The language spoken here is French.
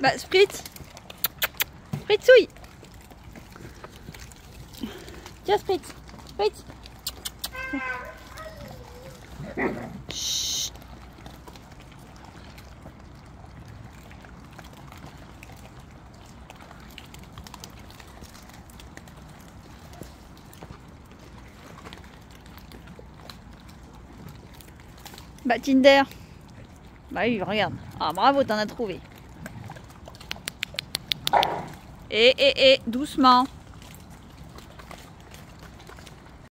Bah, Spritz. Spritzouille Tiens, Spritz. Spritz Bah Tinder. Bah oui regarde. Ah bravo t'en as trouvé. Et, et, et, doucement.